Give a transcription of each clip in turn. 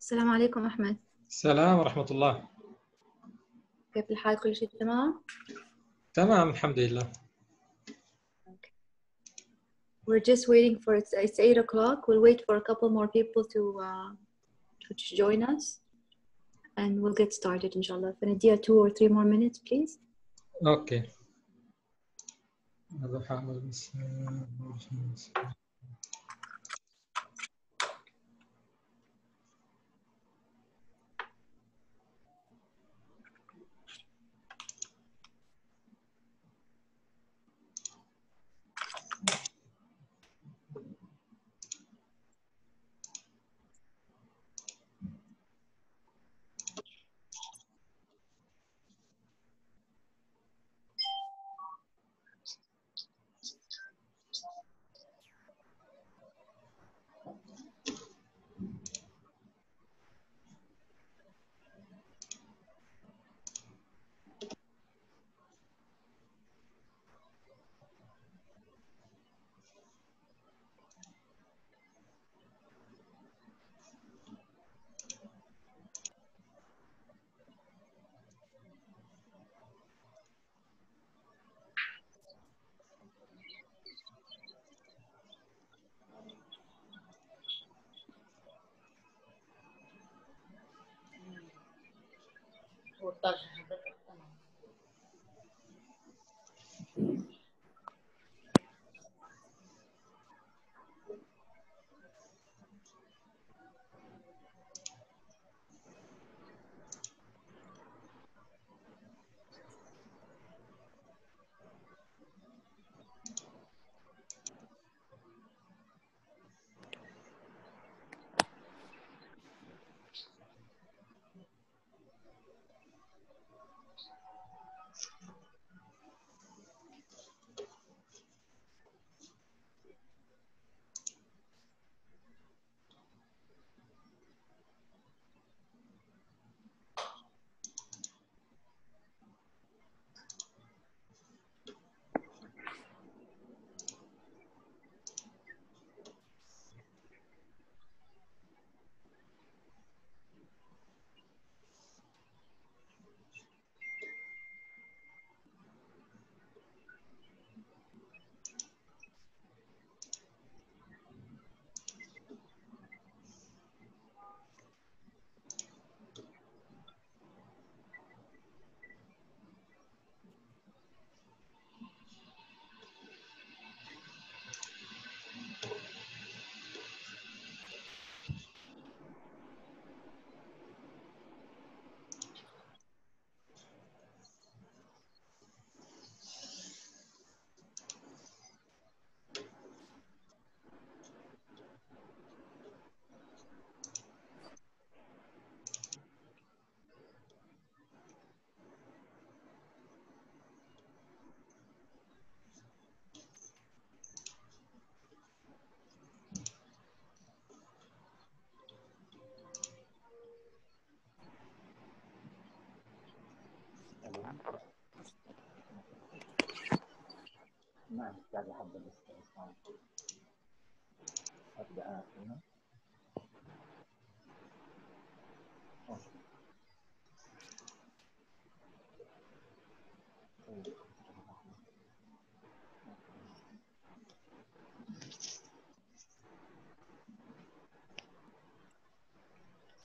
السلام عليكم أحمد السلام ورحمة الله كيف الحال كل شيء تمام؟ تمام الحمد لله We're just waiting for it's, it's 8 o'clock. We'll wait for a couple more people to uh, to join us and we'll get started inshallah. فنديها two or three more minutes please.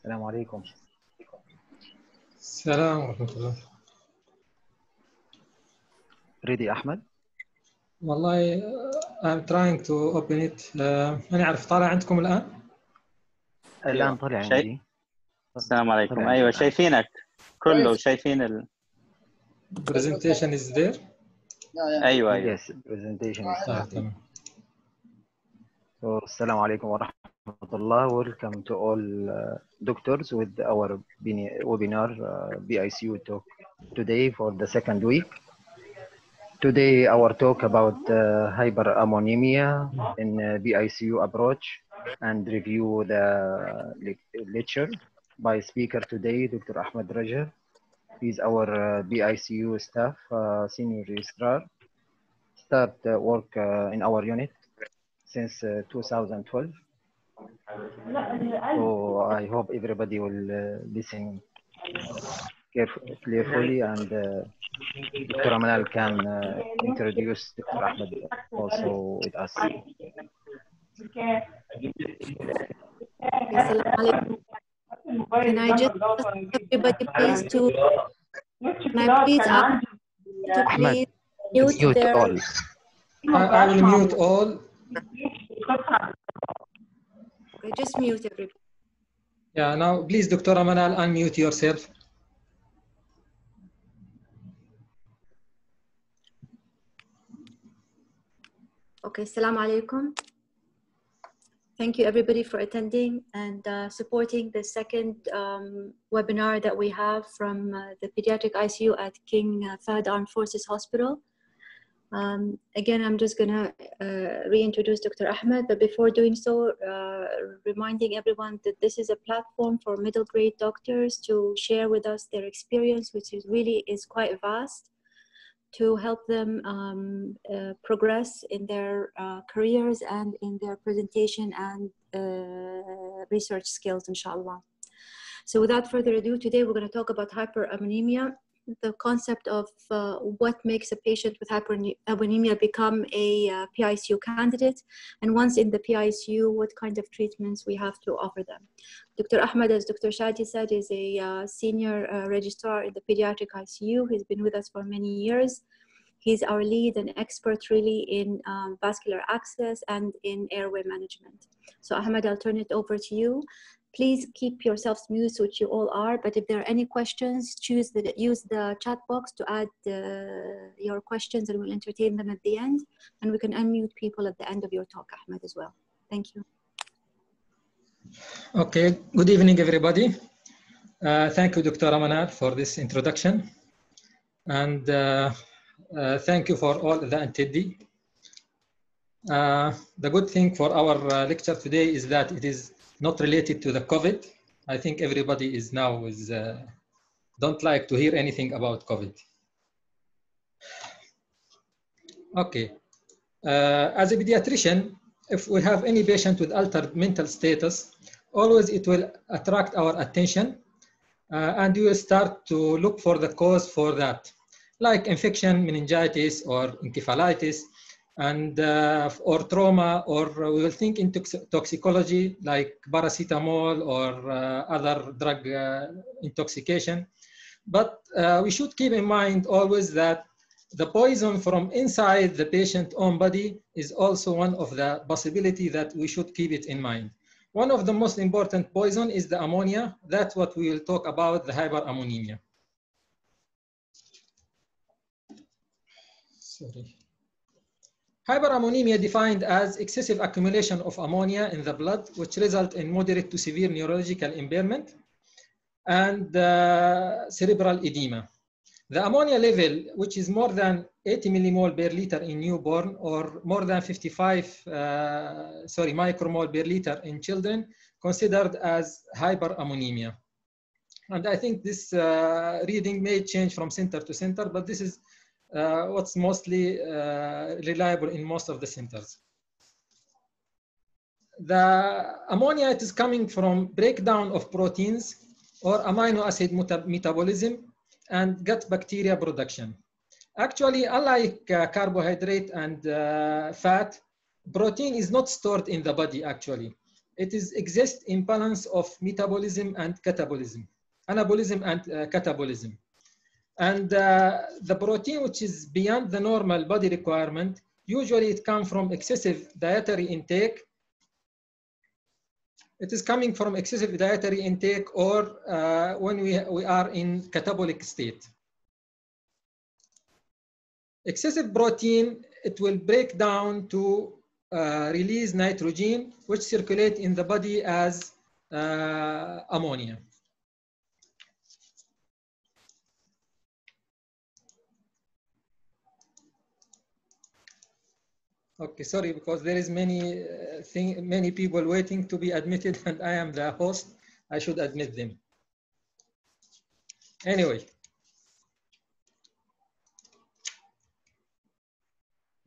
السلام عليكم. السلام ورحمة الله. ريدي أحمد والله uh, I'm trying to open it uh, أنا أعرف طالع عندكم الآن الآن طلع. عندي السلام عليكم. أيوه شايفينك كله شايفين ال... presentation is there أيوه أيوه Yes, presentation is آه. تمام So, السلام عليكم ورحمة الله. Welcome to all uh, doctors with our webinar uh, BICU talk today for the second week. Today, our talk about uh, hyperammonemia in uh, PICU approach and review the lec- lecture by speaker today, Dr. Ahmad Rajab. He's our uh, PICU staff, uh, senior registrar. Start uh, work uh, in our unit since uh, 2012 So I hope everybody will uh, listen carefully and uh, Dr. Amanal can uh, introduce Dr. Ahmad also with us. Can I just ask everybody please to can I please ask to please mute Mute their all. I, I will mute all. Okay, just mute everybody. Yeah, now please, Dr. Amanal, unmute yourself. Okay, Assalamu alaikum. Thank you everybody for attending and uh, supporting the second um, webinar that we have from uh, the pediatric ICU at King uh, Fahd Armed Forces Hospital. Um, again, I'm just gonna uh, reintroduce Dr. Ahmad, but before doing so, uh, reminding everyone that this is a platform for middle grade doctors to share with us their experience, which is really is quite vast to help them um, uh, progress in their uh, careers and in their presentation and uh, research skills, inshallah. So without further ado, today we're going to talk about hyperammonemia, the concept of uh, what makes a patient with hyperammonemia become a uh, PICU candidate, and once in the PICU, what kind of treatments we have to offer them. Dr. Ahmad, as Dr. Shadi said, is a uh, senior uh, registrar in the pediatric ICU. He's been with us for many years. He's our lead and expert really in um, vascular access and in airway management. So Ahmad, I'll turn it over to you. Please keep yourselves muted, which you all are. But if there are any questions, choose the use the chat box to add uh, your questions, and we'll entertain them at the end. And we can unmute people at the end of your talk, Ahmad, as well. Thank you. Okay, good evening, everybody. Uh, thank you, Dr. Amanal, for this introduction. And uh, uh, thank you for all the attendee. Uh, the good thing for our uh, lecture today is that it is not related to the COVID. I think everybody is now is uh, don't like to hear anything about COVID. Okay, uh, as a pediatrician, if we have any patient with altered mental status, always it will attract our attention uh, and you will start to look for the cause for that, like infection, meningitis, or encephalitis, and uh, or trauma, or we will think in tox toxicology like paracetamol or uh, other drug uh, intoxication. But uh, we should keep in mind always that the poison from inside the patient own body is also one of the possibility that we should keep it in mind. One of the most important poison is the ammonia. That's what we will talk about, the hyperammonemia. Sorry. Hyperammonemia defined as excessive accumulation of ammonia in the blood, which result in moderate to severe neurological impairment and uh, cerebral edema. The ammonia level, which is more than 80 millimole per liter in newborn or more than 55, uh, sorry, micromole per liter in children, considered as hyperammonemia. And I think this uh, reading may change from center to center, but this is what's mostly uh, reliable in most of the centers. The ammonia it is coming from breakdown of proteins or amino acid metabolism and gut bacteria production. Actually, unlike uh, carbohydrate and uh, fat, protein is not stored in the body actually. It is exists in balance of metabolism and catabolism, anabolism and uh, catabolism. And uh, the protein which is beyond the normal body requirement, usually it comes from excessive dietary intake. It is coming from excessive dietary intake or uh, when we, we are in catabolic state. Excessive protein, it will break down to uh, release nitrogen, which circulate in the body as uh, ammonia. Okay, sorry, because there is many uh, thing, many people waiting to be admitted, and I am the host. I should admit them. Anyway.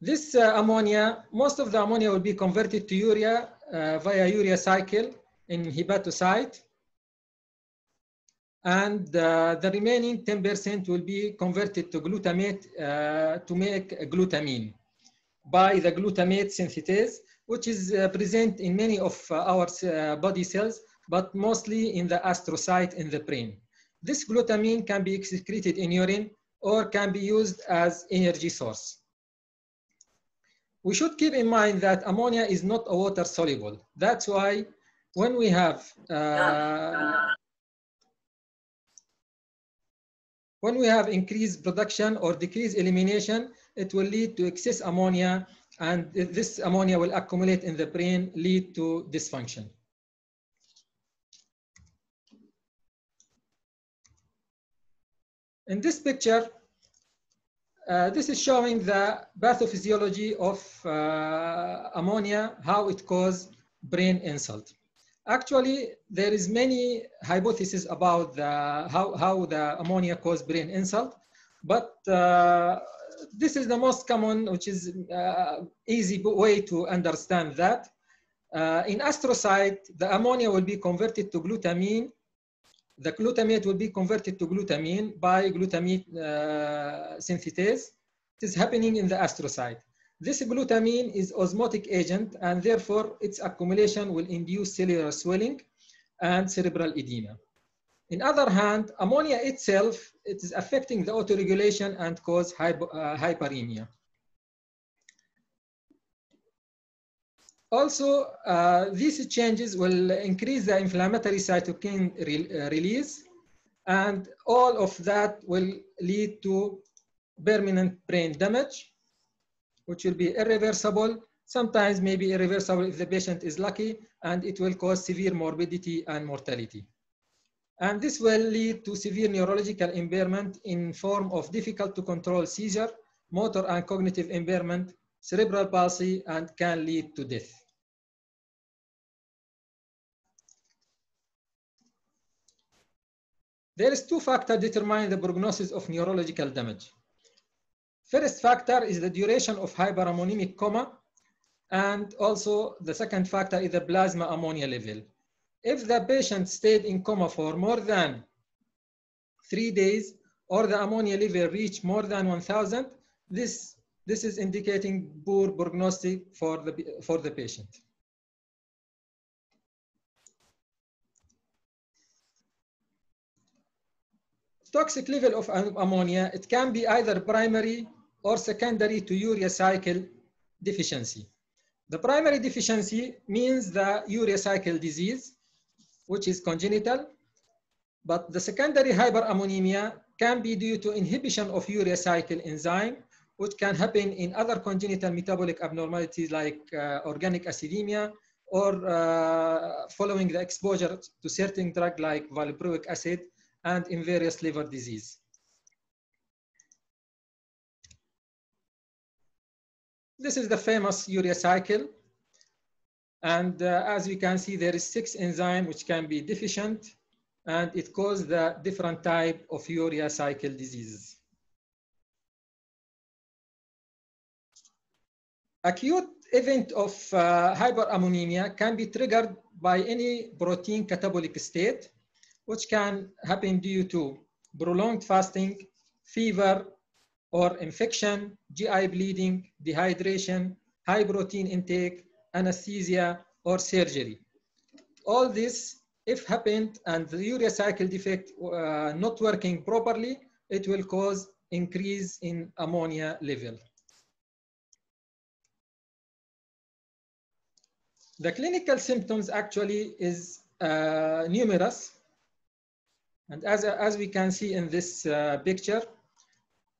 This uh, ammonia, most of the ammonia will be converted to urea uh, via urea cycle in hepatocyte. And uh, the remaining 10% will be converted to glutamate uh, to make glutamine by the glutamate synthetase, which is uh, present in many of uh, our body cells, but mostly in the astrocyte in the brain. This glutamine can be excreted in urine or can be used as energy source. We should keep in mind that ammonia is not a water soluble. That's why when we have uh, when we have increased production or decreased elimination, it will lead to excess ammonia and this ammonia will accumulate in the brain, lead to dysfunction. In this picture, uh, this is showing the pathophysiology of uh, ammonia, how it causes brain insult. Actually, there is many hypotheses about the, how, how the ammonia cause brain insult, but uh, this is the most common, which is uh, easy way to understand that. Uh, in astrocyte, the ammonia will be converted to glutamine. The glutamate will be converted to glutamine by glutamate uh, synthetase. It is happening in the astrocyte. This glutamine is osmotic agent and therefore its accumulation will induce cellular swelling and cerebral edema. In other hand, ammonia itself, it is affecting the autoregulation and cause hypo, uh, hyperemia. Also, uh, these changes will increase the inflammatory cytokine re uh, release, and all of that will lead to permanent brain damage, which will be irreversible, sometimes maybe irreversible if the patient is lucky, and it will cause severe morbidity and mortality. And this will lead to severe neurological impairment in form of difficult to control seizure, motor and cognitive impairment, cerebral palsy, and can lead to death. There is two factors determining the prognosis of neurological damage. First factor is the duration of hyperammonemic coma, and also the second factor is the plasma ammonia level. If the patient stayed in coma for more than three days, or the ammonia level reached more than 1,000, this, this is indicating poor prognostic for the, for the patient. Toxic level of ammonia, it can be either primary or secondary to urea cycle deficiency. The primary deficiency means the urea cycle disease, which is congenital, but the secondary hyperammonemia can be due to inhibition of urea cycle enzyme, which can happen in other congenital metabolic abnormalities like uh, organic acidemia or uh, following the exposure to certain drug like valproic acid and in various liver disease. This is the famous urea cycle. And uh, as we can see, there is six enzyme which can be deficient and it causes the different type of urea cycle diseases. Acute event of uh, hyperammonemia can be triggered by any protein catabolic state, which can happen due to prolonged fasting, fever, or infection, GI bleeding, dehydration, high protein intake, anesthesia, or surgery. All this, if happened and the urea cycle defect uh, not working properly, it will cause increase in ammonia level. The clinical symptoms actually is uh, numerous. And as, as we can see in this uh, picture,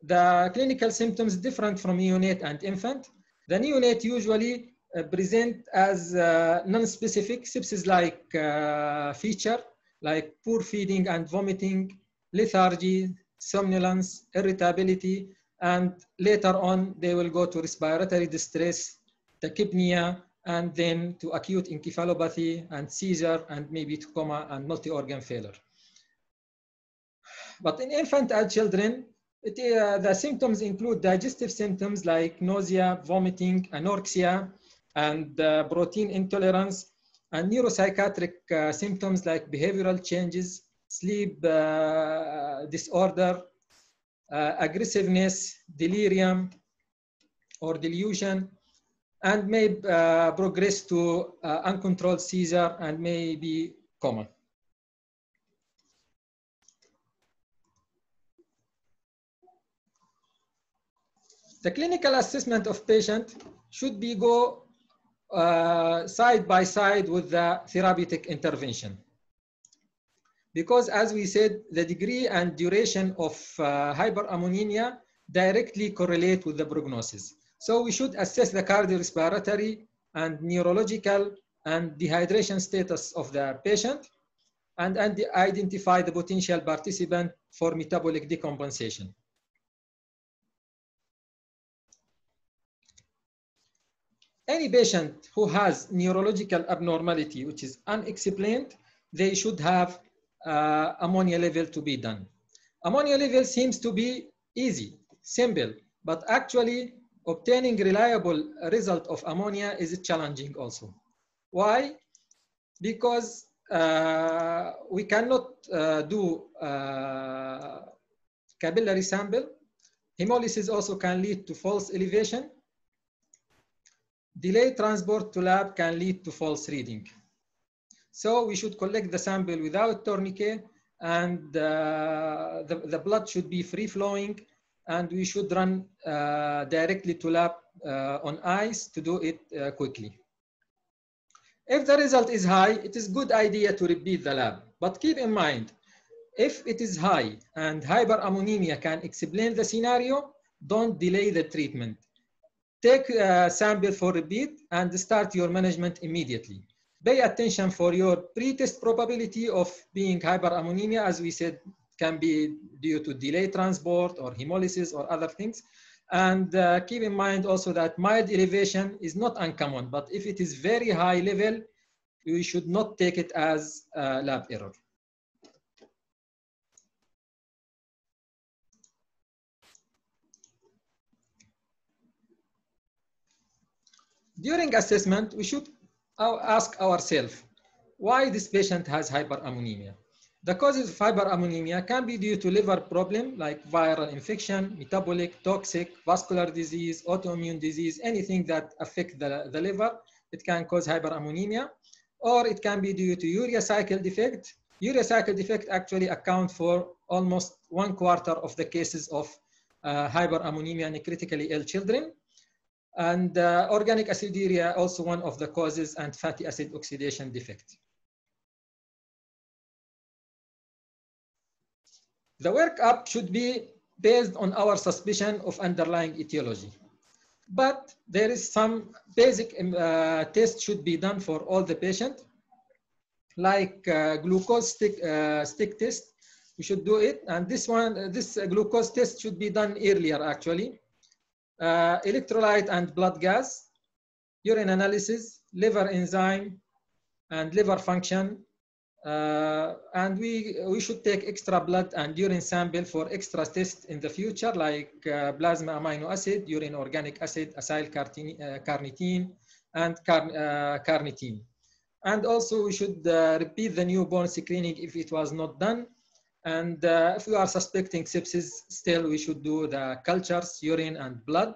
the clinical symptoms different from neonate and infant. The neonate usually present as uh, non-specific sepsis-like uh, feature, like poor feeding and vomiting, lethargy, somnolence, irritability, and later on they will go to respiratory distress, tachypnea, and then to acute encephalopathy and seizure, and maybe to coma and multi-organ failure. But in infant and children, It, uh, the symptoms include digestive symptoms like nausea, vomiting, anorexia, and uh, protein intolerance, and neuropsychiatric uh, symptoms like behavioral changes, sleep uh, disorder, uh, aggressiveness, delirium, or delusion, and may uh, progress to uncontrolled seizure and may be common. The clinical assessment of patient should be go uh, side by side with the therapeutic intervention. Because as we said, the degree and duration of uh, hyperammonemia directly correlate with the prognosis. So we should assess the cardiorespiratory and neurological and dehydration status of the patient and, and identify the potential precipitant for metabolic decompensation. Any patient who has neurological abnormality, which is unexplained, they should have uh, ammonia level to be done. Ammonia level seems to be easy, simple, but actually obtaining reliable result of ammonia is challenging also. Why? Because uh, we cannot uh, do uh, capillary sample. Hemolysis also can lead to false elevation. Delayed transport to lab can lead to false reading. So we should collect the sample without tourniquet and uh, the, the blood should be free flowing and we should run uh, directly to lab uh, on ice to do it uh, quickly. If the result is high, it is good idea to repeat the lab. But keep in mind, if it is high and hyperammonemia can explain the scenario, don't delay the treatment. Take a sample for repeat and start your management immediately. Pay attention for your pre-test probability of being hyperammonemia, as we said, can be due to delayed transport or hemolysis or other things. And uh, keep in mind also that mild elevation is not uncommon, but if it is very high level, you should not take it as a lab error. During assessment, we should ask ourselves why this patient has hyperammonemia. The causes of hyperammonemia can be due to liver problem like viral infection, metabolic, toxic, vascular disease, autoimmune disease, anything that affect the, the liver, it can cause hyperammonemia. Or it can be due to urea cycle defect. Urea cycle defect actually account for almost one quarter of the cases of uh, hyperammonemia in critically ill children. And uh, organic aciduria also one of the causes and fatty acid oxidation defect. The workup should be based on our suspicion of underlying etiology. But there is some basic uh, test should be done for all the patient, like uh, glucose stick, uh, stick test. We should do it. And this one, this glucose test should be done earlier actually. Uh, electrolyte and blood gas, urine analysis, liver enzyme, and liver function, uh, and we, we should take extra blood and urine sample for extra tests in the future, like uh, plasma amino acid, urine organic acid, acyl uh, carnitine, and car uh, carnitine. And also we should uh, repeat the newborn screening if it was not done. And uh, if we are suspecting sepsis, still we should do the cultures, urine and blood.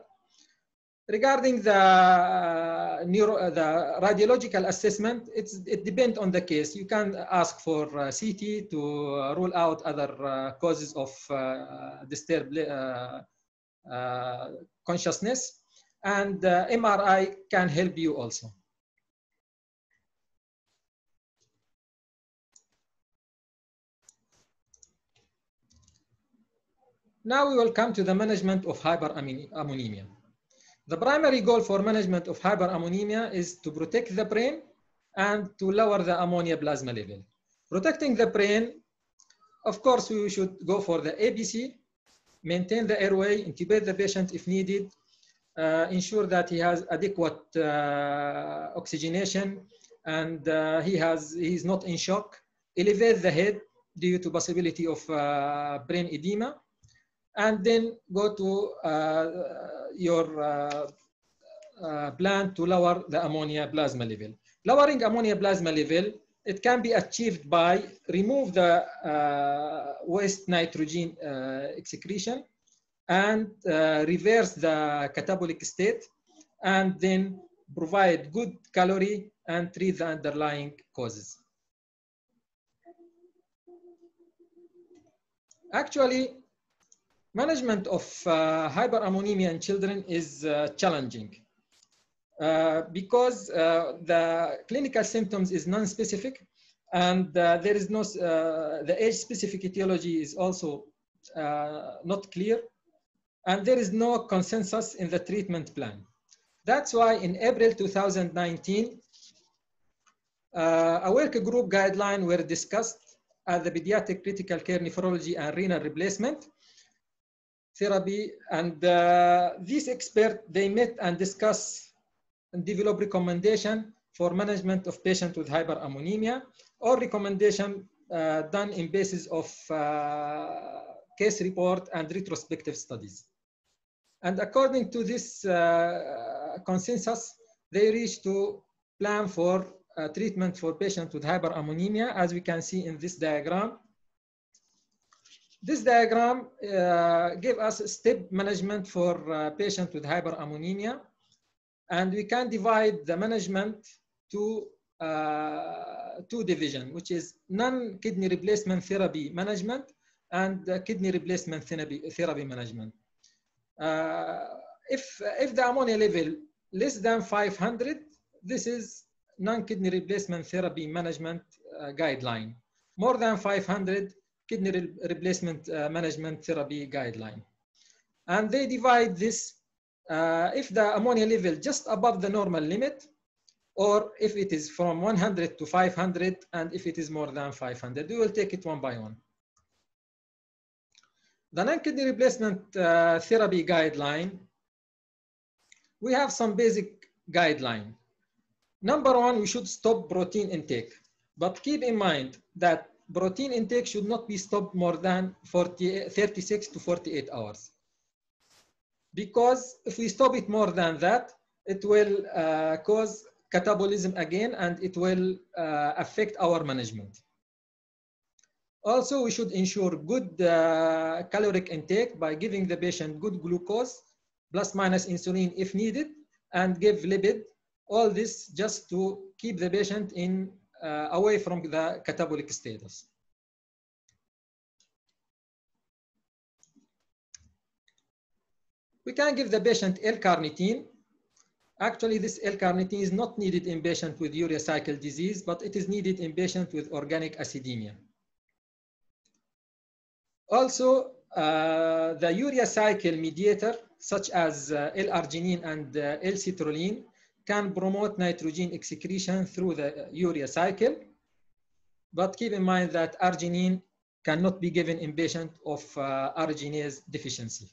Regarding the, uh, neuro, uh, the radiological assessment, it depends on the case. You can ask for uh, CT to uh, rule out other uh, causes of disturbed consciousness. And MRI can help you also. Now we will come to the management of hyperammonemia. The primary goal for management of hyperammonemia is to protect the brain and to lower the ammonia plasma level. Protecting the brain, of course, we should go for the ABC, maintain the airway, intubate the patient if needed, uh, ensure that he has adequate uh, oxygenation and uh, he has he's not in shock, elevate the head due to possibility of uh, brain edema, and then go to uh, your uh, uh, plan to lower the ammonia plasma level. Lowering ammonia plasma level, it can be achieved by remove the waste nitrogen excretion and reverse the catabolic state and then provide good calorie and treat the underlying causes. Actually, management of uh, hyperammonemia in children is uh, challenging uh, because uh, the clinical symptoms is non-specific and uh, there is no, uh, the age-specific etiology is also not clear and there is no consensus in the treatment plan. That's why in April 2019, a work group guideline were discussed at the pediatric critical care nephrology and renal replacement therapy. And uh, these experts, they met and discussed and develop recommendation for management of patients with hyperammonemia or recommendation uh, done in basis of uh, case report and retrospective studies. And according to this uh, consensus, they reached to plan for uh, treatment for patients with hyperammonemia, as we can see in this diagram. This diagram uh, gave us step management for uh, patients with hyperammonemia. And we can divide the management to uh, two division, which is non-kidney replacement therapy management and kidney replacement therapy, therapy management. Uh, if, if the ammonia level less than 500, this is non-kidney replacement therapy management uh, guideline. More than 500, kidney re replacement uh, management therapy guideline. And they divide this uh, if the ammonia level just above the normal limit, or if it is from 100 to 500, and if it is more than 500. We will take it one by one. The non-kidney replacement uh, therapy guideline, we have some basic guideline. Number one, we should stop protein intake. But keep in mind that protein intake should not be stopped more than 40, 36 to 48 hours. Because if we stop it more than that, it will uh, cause catabolism again and it will uh, affect our management. Also, we should ensure good uh, caloric intake by giving the patient good glucose, plus minus insulin if needed, and give lipid. All this just to keep the patient in away from the catabolic status. We can give the patient L-carnitine. Actually, this L-carnitine is not needed in patient with urea cycle disease, but it is needed in patient with organic acidemia. Also, uh, the urea cycle mediator, such as uh, L-arginine and uh, L-citrulline, can promote nitrogen excretion through the urea cycle. But keep in mind that arginine cannot be given in patient of uh, arginase deficiency.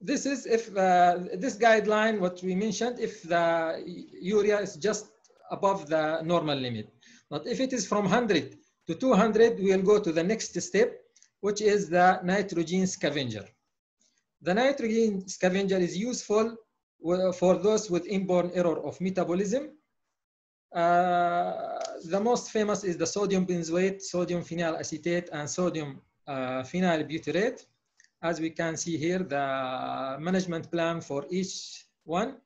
This is if uh, this guideline, what we mentioned, if the urea is just above the normal limit. But if it is from 100 to 200, we will go to the next step, which is the nitrogen scavenger. The nitrogen scavenger is useful for those with inborn error of metabolism. Uh, the most famous is the sodium benzoate, sodium phenyl acetate, and sodium uh, phenyl butyrate. As we can see here, the management plan for each one.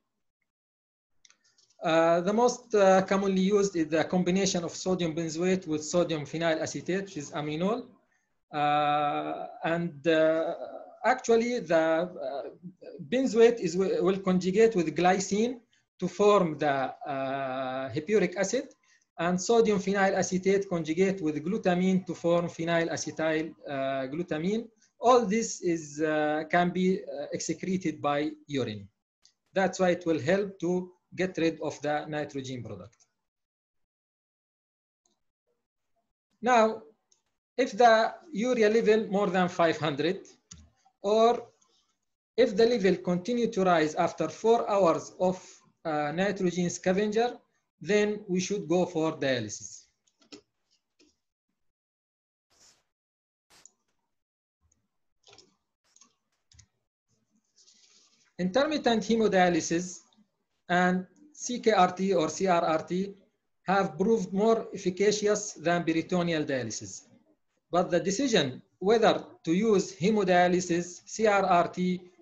Uh, the most uh, commonly used is the combination of sodium benzoate with sodium phenyl acetate, which is Ammonul. Uh, and uh, actually the uh, benzoate is will conjugate with glycine to form the uh, hippuric acid and sodium phenyl acetate conjugate with glutamine to form phenyl acetyl uh, glutamine. All this is uh, can be uh, excreted by urine. That's why it will help to get rid of the nitrogen product. Now, if the urea level more than 500, or if the level continue to rise after four hours of uh, nitrogen scavenger, then we should go for dialysis. Intermittent hemodialysis and CKRT or CRRT have proved more efficacious than peritoneal dialysis. But the decision whether to use hemodialysis, CRRT,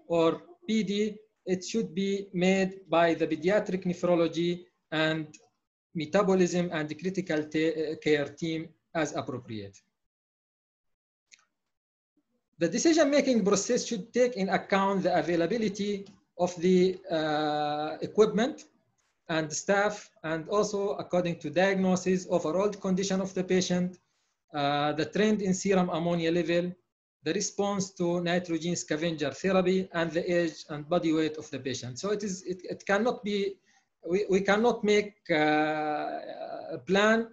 or PD, it should be made by the pediatric nephrology and metabolism and critical care team as appropriate. The decision-making process should take in account the availability of the uh, equipment and staff, and also according to diagnosis, overall condition of the patient, the trend in serum ammonia level, the response to nitrogen scavenger therapy, and the age and body weight of the patient. So it is, it, it cannot be, we, we cannot make uh, a plan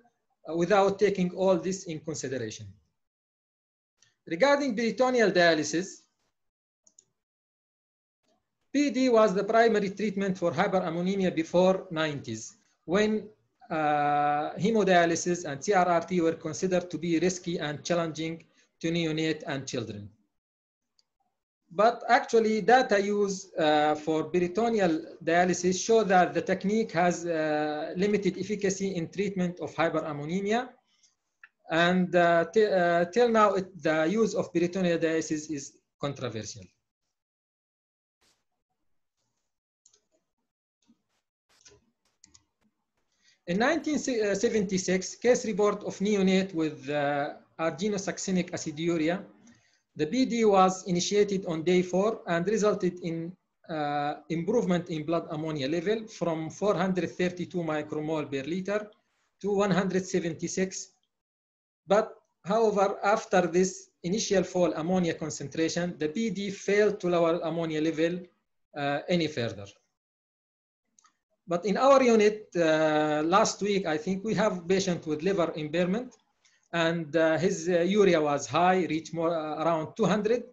without taking all this in consideration. Regarding peritoneal dialysis, PD was the primary treatment for hyperammonemia before 90s, when uh, hemodialysis and CRRT were considered to be risky and challenging to neonate and children. But actually, data used uh, for peritoneal dialysis show that the technique has uh, limited efficacy in treatment of hyperammonemia. And uh, till now, it, the use of peritoneal dialysis is controversial. In 1976, case report of neonate with uh, aciduria, the BD was initiated on day four and resulted in uh, improvement in blood ammonia level from 432 micromole per liter to 176. But however, after this initial fall ammonia concentration, the BD failed to lower ammonia level uh, any further. But in our unit uh, last week, I think we have a patient with liver impairment and uh, his uh, urea was high, reached more uh, around 200.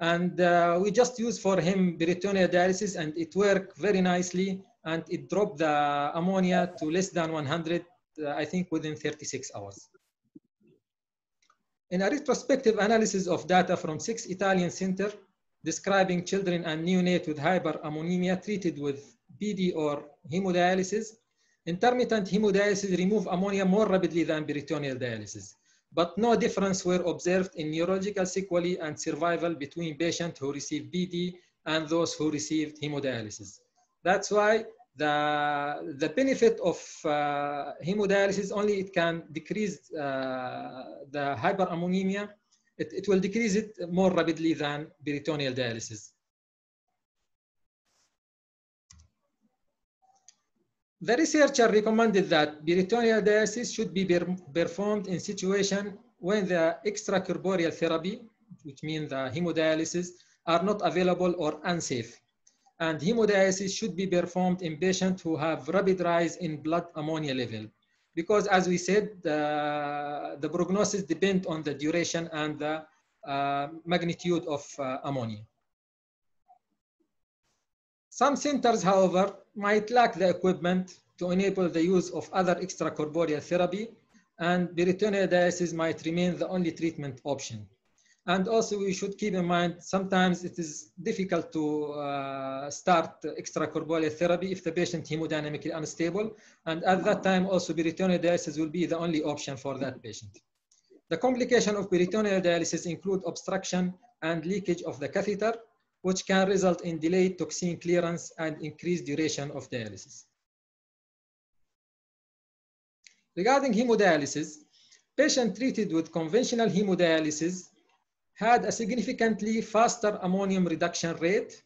And uh, we just used for him peritoneal dialysis and it worked very nicely and it dropped the ammonia to less than 100, uh, I think within 36 hours. In a retrospective analysis of data from six Italian centers describing children and neonates with hyperammonemia treated with PD or hemodialysis, intermittent hemodialysis remove ammonia more rapidly than peritoneal dialysis, but no difference were observed in neurological sequelae and survival between patients who received BD and those who received hemodialysis. That's why the, the benefit of uh, hemodialysis only it can decrease uh, the hyperammonemia. It, it will decrease it more rapidly than peritoneal dialysis. The researcher recommended that peritoneal dialysis should be performed in situation when the extracorporeal therapy, which means the hemodialysis, are not available or unsafe. And hemodialysis should be performed in patients who have rapid rise in blood ammonia level. Because as we said, the, the prognosis depends on the duration and the uh, magnitude of uh, ammonia. Some centers, however, might lack the equipment to enable the use of other extracorporeal therapy, and peritoneal dialysis might remain the only treatment option. And also we should keep in mind, sometimes it is difficult to uh, start extracorporeal therapy if the patient hemodynamically unstable. And at that time, also peritoneal dialysis will be the only option for that patient. The complication of peritoneal dialysis include obstruction and leakage of the catheter, which can result in delayed toxin clearance and increased duration of dialysis. Regarding hemodialysis, patients treated with conventional hemodialysis had a significantly faster ammonium reduction rate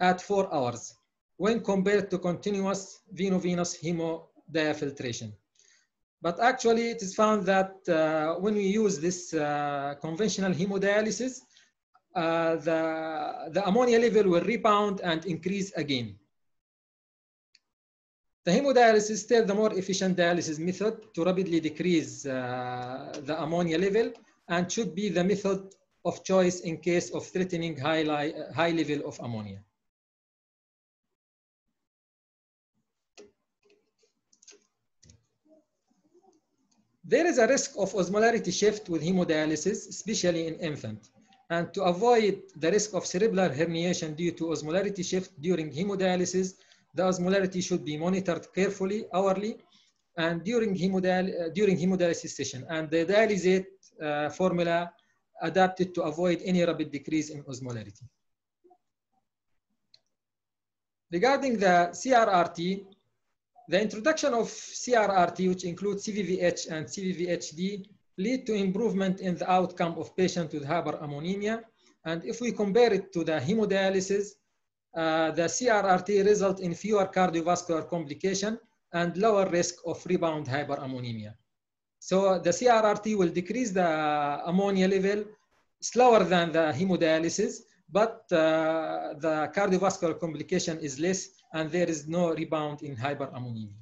at four hours when compared to continuous veno-venous hemodiafiltration. But actually, it is found that uh, when we use this uh, conventional hemodialysis, uh, the, the ammonia level will rebound and increase again. The hemodialysis is still the more efficient dialysis method to rapidly decrease uh, the ammonia level and should be the method of choice in case of threatening high, high level of ammonia. There is a risk of osmolarity shift with hemodialysis, especially in infant. And to avoid the risk of cerebral herniation due to osmolarity shift during hemodialysis, the osmolarity should be monitored carefully, hourly, and during, hemodial uh, during hemodialysis session. And the dialysate uh, formula adapted to avoid any rapid decrease in osmolarity. Regarding the CRRT, the introduction of CRRT, which includes CVVH and CVVHD, lead to improvement in the outcome of patients with hyperammonemia. And if we compare it to the hemodialysis, uh, the CRRT result in fewer cardiovascular complication and lower risk of rebound hyperammonemia. So the CRRT will decrease the ammonia level slower than the hemodialysis, but uh, the cardiovascular complication is less and there is no rebound in hyperammonemia.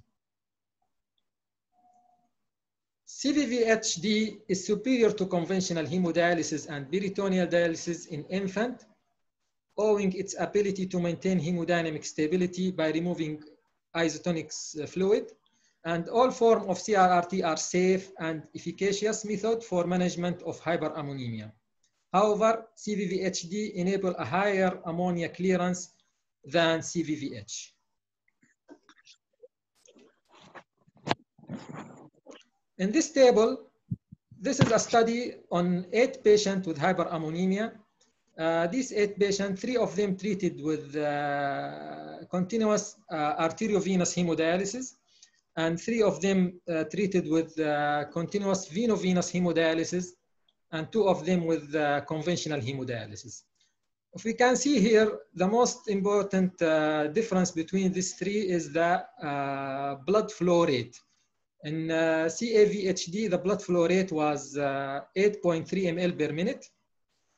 CVVHD is superior to conventional hemodialysis and peritoneal dialysis in infant, owing its ability to maintain hemodynamic stability by removing isotonic uh, fluid. And all forms of CRRT are safe and efficacious method for management of hyperammonemia. However, CVVHD enable a higher ammonia clearance than CVVH. In this table, this is a study on eight patients with hyperammonemia. Uh, these eight patients, three of them treated with uh, continuous uh, arteriovenous hemodialysis, and three of them uh, treated with uh, continuous veno-venous hemodialysis, and two of them with uh, conventional hemodialysis. If we can see here, the most important difference between these three is the blood flow rate. In uh, CAVHD, the blood flow rate was uh, 8.3 ml per minute.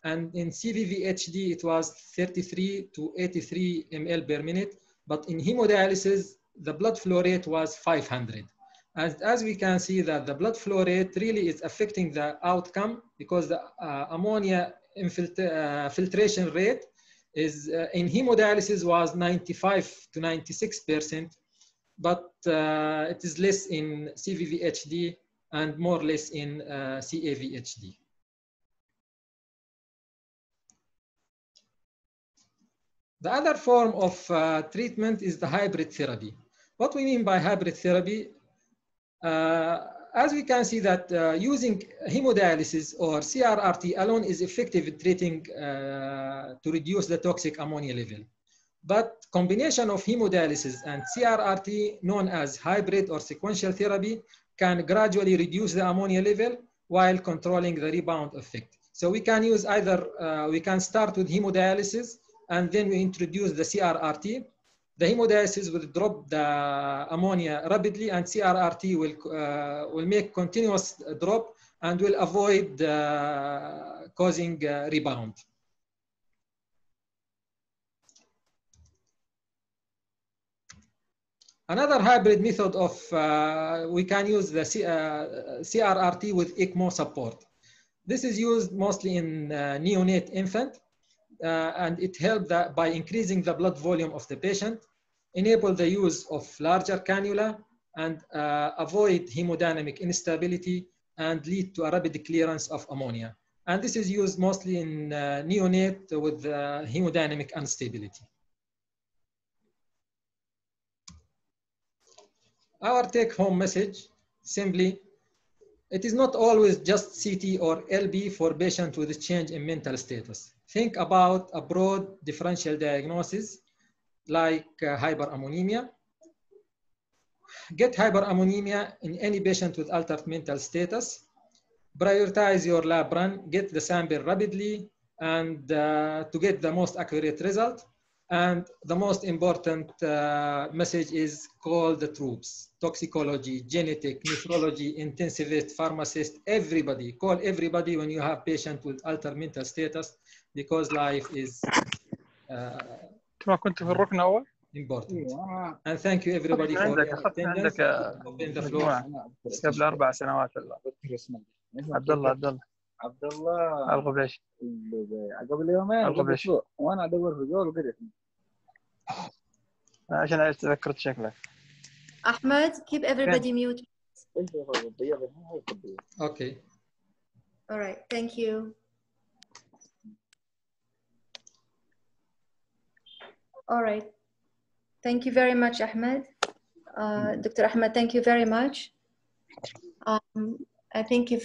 And in CVVHD, it was 33 to 83 ml per minute. But in hemodialysis, the blood flow rate was 500. As, as we can see that the blood flow rate really is affecting the outcome because the uh, ammonia uh, filtration rate is uh, in hemodialysis was 95 to 96 percent but uh, it is less in CVVHD and more or less in uh, CAVHD. The other form of uh, treatment is the hybrid therapy. What we mean by hybrid therapy, uh, as we can see that uh, using hemodialysis or CRRT alone is effective in treating uh, to reduce the toxic ammonia level. But combination of hemodialysis and CRRT, known as hybrid or sequential therapy, can gradually reduce the ammonia level while controlling the rebound effect. So we can use either, uh, we can start with hemodialysis and then we introduce the CRRT. The hemodialysis will drop the ammonia rapidly and CRRT will, uh, will make continuous drop and will avoid uh, causing rebound. Another hybrid method of, uh, we can use the C, uh, CRRT with ECMO support. This is used mostly in uh, neonate infant, uh, and it helps by increasing the blood volume of the patient, enable the use of larger cannula, and uh, avoid hemodynamic instability and lead to a rapid clearance of ammonia. And this is used mostly in uh, neonate with hemodynamic instability. Our take home message simply, it is not always just CT or LB for patients with change in mental status. Think about a broad differential diagnosis like uh, hyperammonemia. Get hyperammonemia in any patient with altered mental status. Prioritize your lab run, get the sample rapidly, and uh, to get the most accurate result. And the most important uh, message is call the troops, toxicology, genetic, nephrology, intensivist, pharmacist, everybody. Call everybody when you have patient with altered mental status because life is uh, كنت في الركن اول؟ important. And thank you everybody for عندك your اخذت attendance. عندك Open the floor. مجموعه قبل اربع سنوات الله عبد الله عبد الله عبد الله القبليش قبل يومين قبل اسبوع وانا ادور في جول وقريت عشان عايز تذكرت شكلك. احمد keep everybody mute. Okay. All right. Thank you. All right. Thank you very much ahmed. Uh, dr ahmed thank you very much. Um, i think if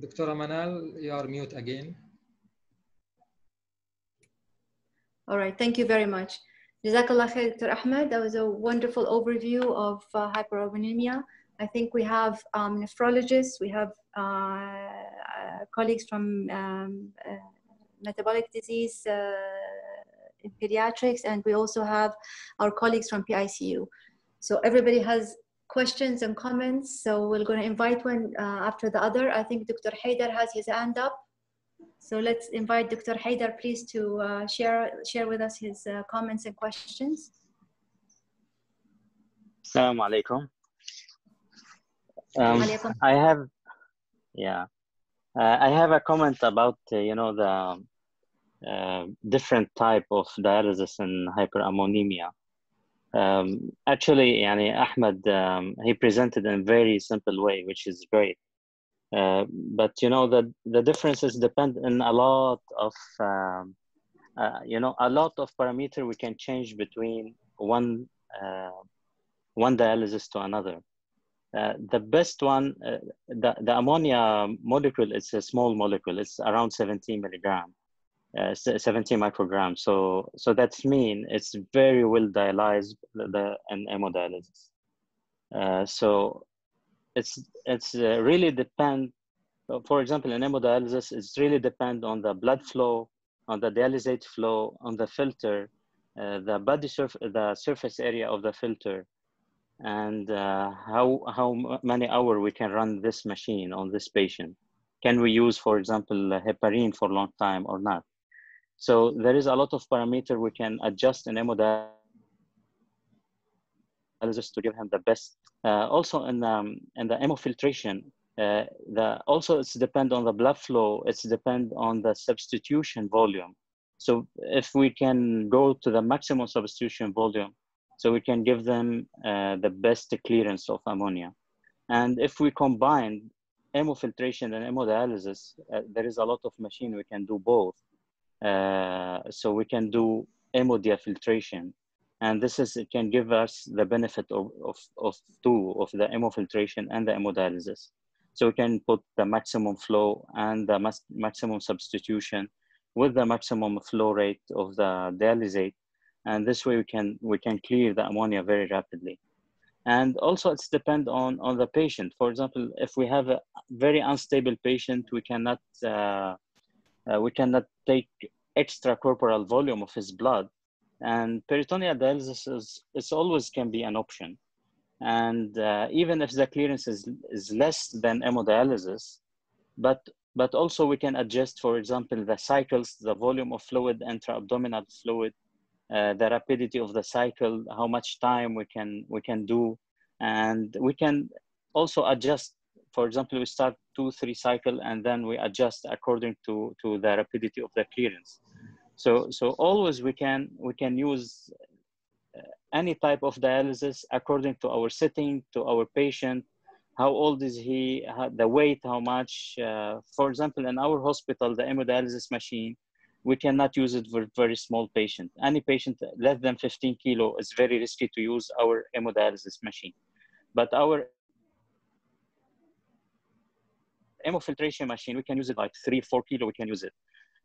Dr. Manal, you are mute again. All right, thank you very much. Jazakallah khair, Dr. Ahmed. That was a wonderful overview of uh, hyperalbuminemia. I think we have um, nephrologists, we have uh, uh, colleagues from um, uh, metabolic disease uh, in pediatrics, and we also have our colleagues from PICU. So everybody has questions and comments. So we're going to invite one uh, after the other. I think Dr. Haider has his hand up. So let's invite Dr. Haider, please, to uh, share, share with us his uh, comments and questions. Assalamu alaikum. Um, I have, yeah, uh, I have a comment about uh, you know the uh, different type of dialysis and hyperammonemia. Um, actually, yani Ahmed, um, he presented in a very simple way, which is great. Uh, but you know the the differences depend on a lot of um, uh, you know a lot of parameter we can change between one uh, one dialysis to another. Uh, the best one, uh, the, the ammonia molecule is a small molecule. It's around 17 milligram, uh, se- 17 micrograms. So, so that's mean it's very well dialyzed the, in hemodialysis. Uh, so, it's it's uh, really depend. For example, in hemodialysis, it's really depend on the blood flow, on the dialysate flow, on the filter, uh, the body surf, the surface area of the filter, and uh, how how many hour we can run this machine on this patient. Can we use, for example, uh, heparin for a long time or not? So there is a lot of parameter we can adjust in hemodialysis to give him the best. Uh, also in um, in the hemofiltration, uh, the also it's depend on the blood flow. It's depend on the substitution volume. So if we can go to the maximum substitution volume, so we can give them uh, the best clearance of ammonia. And if we combine hemofiltration and hemodialysis, uh, there is a lot of machine we can do both. Uh, so we can do hemodiafiltration. And this is, it can give us the benefit of, of, of two, of the hemofiltration and the hemodialysis. So we can put the maximum flow and the maximum substitution with the maximum flow rate of the dialysate and this way we can we can clear the ammonia very rapidly and also it's depend on on the patient for example if we have a very unstable patient we cannot uh, uh, we cannot take extra corporal volume of his blood and peritoneal dialysis is, is always can be an option and uh, even if the clearance is, is less than hemodialysis but but also we can adjust for example the cycles the volume of fluid intra-abdominal fluid uh, the rapidity of the cycle, how much time we can we can do, and we can also adjust. For example, we start two three cycle, and then we adjust according to to the rapidity of the clearance. So so always we can we can use uh, any type of dialysis according to our setting, to our patient. How old is he? The weight? How much? Uh, for example, in our hospital, the hemodialysis machine we cannot use it for very small patient. Any patient less than 15 kilo is very risky to use our hemodialysis machine. But our hemofiltration machine, we can use it like three, four kilo, we can use it.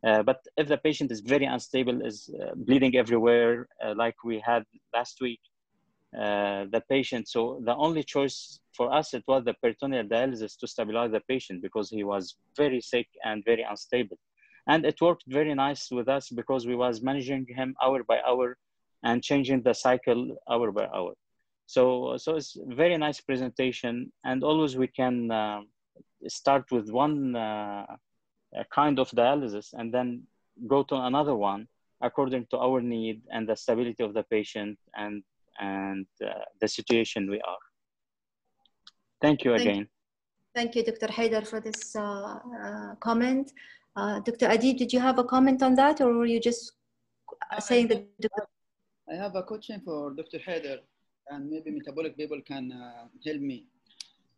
Uh, but if the patient is very unstable, is uh, bleeding everywhere, uh, like we had last week, uh, the patient, so the only choice for us, it was the peritoneal dialysis to stabilize the patient because he was very sick and very unstable and it worked very nice with us because we was managing him hour by hour and changing the cycle hour by hour so so it's very nice presentation and always we can uh, start with one uh, kind of dialysis and then go to another one according to our need and the stability of the patient and and uh, the situation we are thank you Thank again Thank you, Dr. Haider, for this uh, uh, comment. Uh, Dr. Adib, did you have a comment on that, or were you just uh, saying that? Dr. I have a question for Dr. Haider, and maybe metabolic people can uh, help me.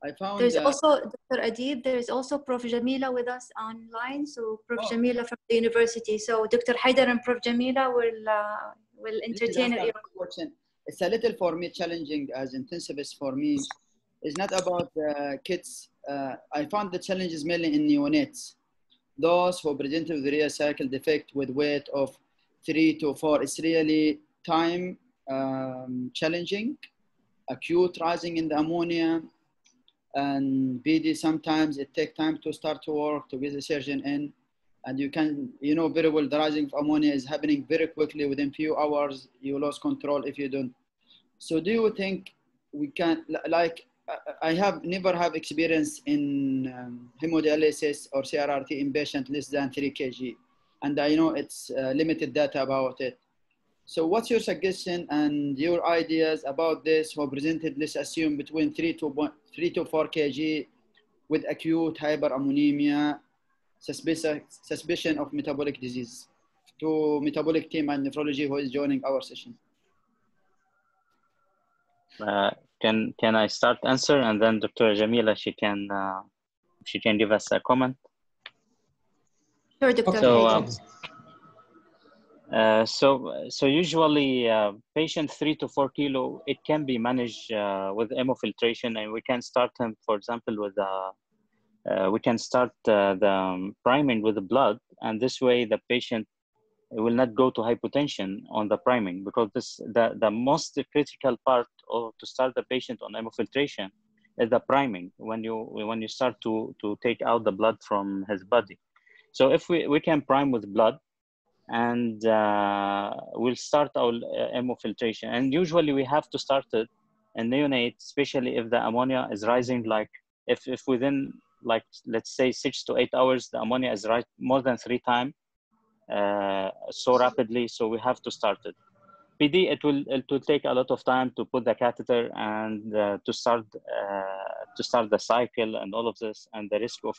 I found There's uh, also Dr. Adib. There's also Prof. Jamila with us online. So Prof. Oh. Jamila from the university. So Dr. Haider and Prof. Jamila will uh, will entertain after your my question. It's a little for me challenging as intensivist for me. It's not about the kids. Uh, I found the challenges mainly in neonates. Those who present with urea cycle defect with weight of three to four. It's really time um, challenging, acute rising in the ammonia, and BD sometimes it takes time to start to work to get the surgeon in. And you can, you know very well the rising of ammonia is happening very quickly within few hours. You lose control if you don't. So do you think we can, like, I- have never have experience in um, hemodialysis or CRRT in patient less than 3 kg. And I know it's uh, limited data about it. So what's your suggestion and your ideas about this who presented, let's assume between 3 to, one- 3 to 4 kg with acute hyperammonemia, suspicion, suspicion of metabolic disease to metabolic team and nephrology who is joining our session. Uh, can can I start answer and then Dr. Jamila she can uh, she can give us a comment. sure, Dr. Okay. So, um, Uh, so, so usually uh, patient three to four kilo, it can be managed uh, with hemofiltration and we can start him, for example, with uh, uh, we can start uh, the um, priming with the blood and this way the patient will not go to hypotension on the priming because this the, the most critical part of to start the patient on hemofiltration is the priming when you when you start to to take out the blood from his body. So if we, we can prime with blood and uh, we'll start our uh, hemofiltration. And usually we have to start it in neonate, especially if the ammonia is rising like, if, if within like, let's say six to eight hours, the ammonia is right more than three times uh, so rapidly, so we have to start it. PD, it will, it will take a lot of time to put the catheter and uh, to start uh, to start the cycle and all of this and the risk of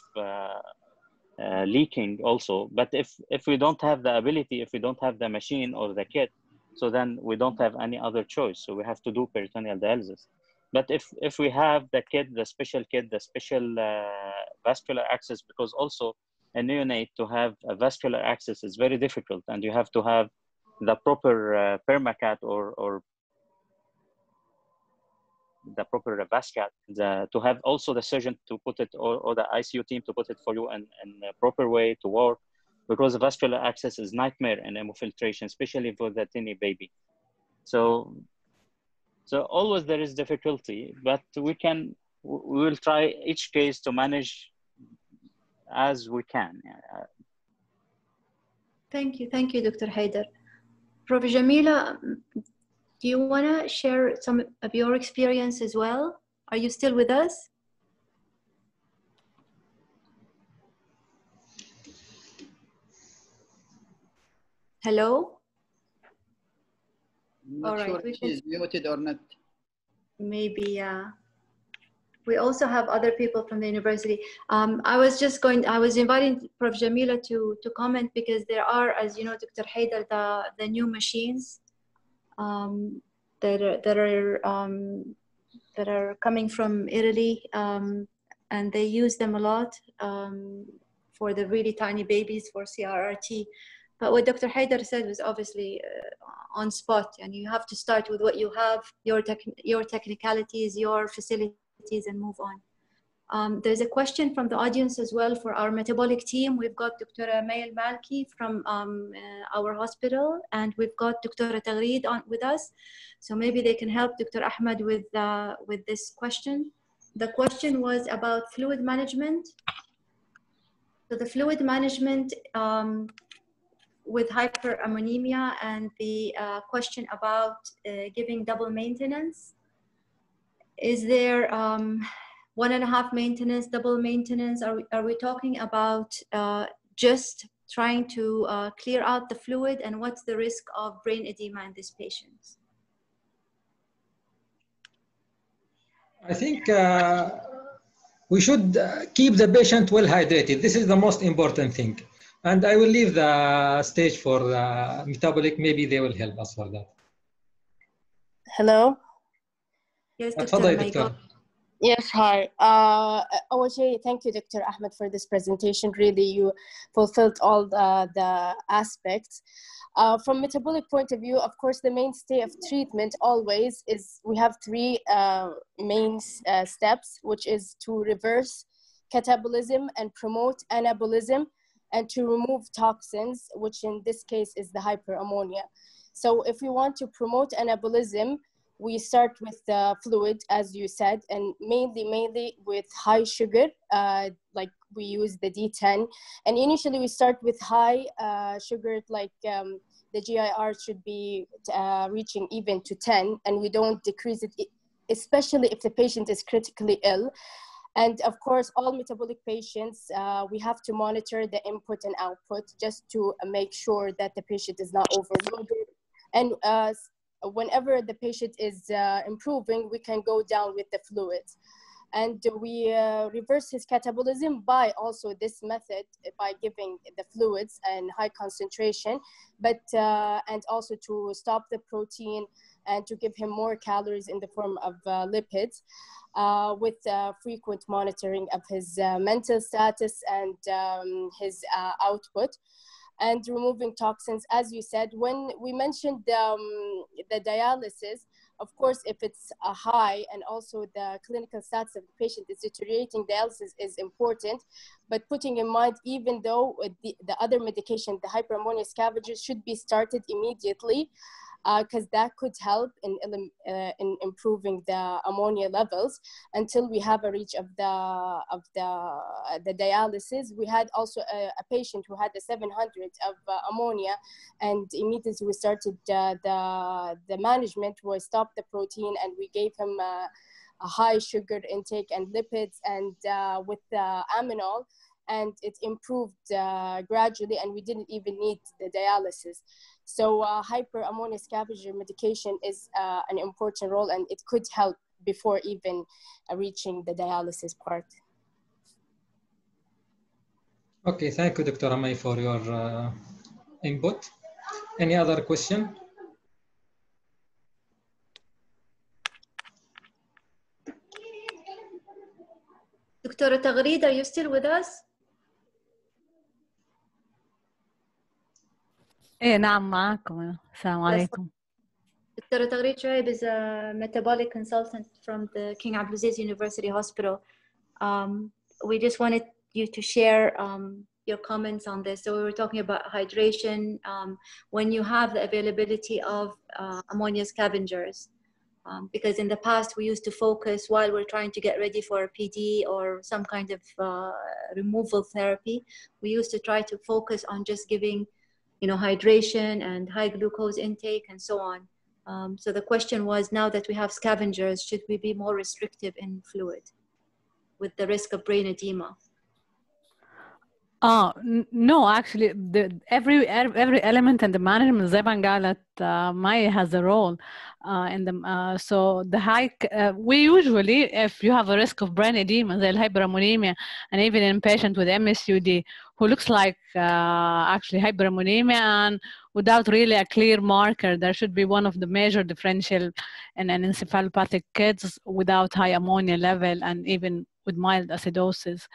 uh, leaking also. But if if we don't have the ability, if we don't have the machine or the kit, so then we don't have any other choice. So we have to do peritoneal dialysis. But if if we have the kit, the special kit, the special uh, vascular access, because also a neonate to have a vascular access is very difficult, and you have to have the proper uh, permacat or or the proper Vascath the, to have also the surgeon to put it or, or the ICU team to put it for you in, in a proper way to work because vascular access is nightmare in hemofiltration, especially for the tiny baby. So, so always there is difficulty, but we can, we will try each case to manage as we can. Thank you. Thank you, Dr. Haider. Prof. Jamila, do you want to share some of your experience as well? Are you still with us? Hello? Not All right, sure if can- she's muted or not. Maybe, uh, we also have other people from the university. Um, I was just going, I was inviting Prof. Jamila to, to comment because there are, as you know, Dr. Haider, the, the new machines um, that are, that are, um, that are coming from Italy um, and they use them a lot um, for the really tiny babies for CRRT. But what Dr. Haider said was obviously uh, on spot, and you have to start with what you have, your tech, your technicalities, your facilities, and move on. Um, there's a question from the audience as well for our metabolic team. We've got Dr. Mail Malki from um, uh, our hospital, and we've got Dr. Tagreed on with us. So maybe they can help Dr. Ahmed with uh, with this question. The question was about fluid management. So the fluid management um, with hyperammonemia and the uh, question about uh, giving double maintenance. Is there um, one and a half maintenance, double maintenance? Are we, are we talking about uh, just trying to uh, clear out the fluid and what's the risk of brain edema in these patients? I think uh, we should uh, keep the patient well hydrated. This is the most important thing. And I will leave the stage for the metabolic. Maybe they will help us for that. Hello. Yes, Dr. Yes, hi. Uh, uh OJ, thank you, Dr. Ahmed, for this presentation. Really, you fulfilled all the, the aspects. Uh, from metabolic point of view, of course, the mainstay of treatment always is we have three uh, main uh, steps, which is to reverse catabolism and promote anabolism and to remove toxins, which in this case is the hyperammonia. So if we want to promote anabolism, we start with the fluid, as you said, and mainly, mainly with high sugar, uh, like we use the D10. And initially we start with high uh, sugar, like um, the GIR should be uh, reaching even to 10, and we don't decrease it, especially if the patient is critically ill. And of course, all metabolic patients, uh, we have to monitor the input and output just to make sure that the patient is not overloaded. And uh, whenever the patient is uh, improving, we can go down with the fluids. And we uh, reverse his catabolism by also this method by giving the fluids and high concentration, but uh, and also to stop the protein and to give him more calories in the form of uh, lipids. Uh, with uh, frequent monitoring of his uh, mental status and um, his uh, output and removing toxins. As you said, when we mentioned um, the dialysis, of course, if it's a high and also the clinical status of the patient is deteriorating, dialysis is important. But putting in mind, even though the, the other medication, the hyperammonia scavengers, should be started immediately, because uh, that could help in, uh, in improving the ammonia levels until we have a reach of the of the uh, the dialysis. We had also a, a, patient who had the 700 of uh, ammonia, and immediately we started the the management We stopped the protein and we gave him uh, a high sugar intake and lipids and uh, with the Ammonul and it improved gradually and we didn't even need the dialysis. So uh, hyperammonia scavenger medication is uh, an important role and it could help before even uh, reaching the dialysis part. Okay, thank you, Dr. Amay, for your uh, input. Any other question? Dr. Tagreed, are you still with us? ايه نعم معكم السلام عليكم Dr. Tagreed Shoaib is a metabolic consultant from the King Abdulaziz University Hospital. Um, we just wanted you to share um, your comments on this. So we were talking about hydration um, when you have the availability of uh, ammonia scavengers. Um, because in the past we used to focus while we're trying to get ready for a PD or some kind of uh, removal therapy, we used to try to focus on just giving you know, hydration and high glucose intake and so on. Um, so the question was, now that we have scavengers, should we be more restrictive in fluid with the risk of brain edema? Uh, no, actually, the, every every element in the management, Zeban Galat uh, Maya has a role. Uh, in the, uh, so the high, uh, we usually, if you have a risk of brain edema, hyperammonemia, and even in patient with MSUD, who looks like uh, actually hyperammonemia and without really a clear marker there should be one of the major differential in an encephalopathic kids without high ammonia level and even with mild acidosis.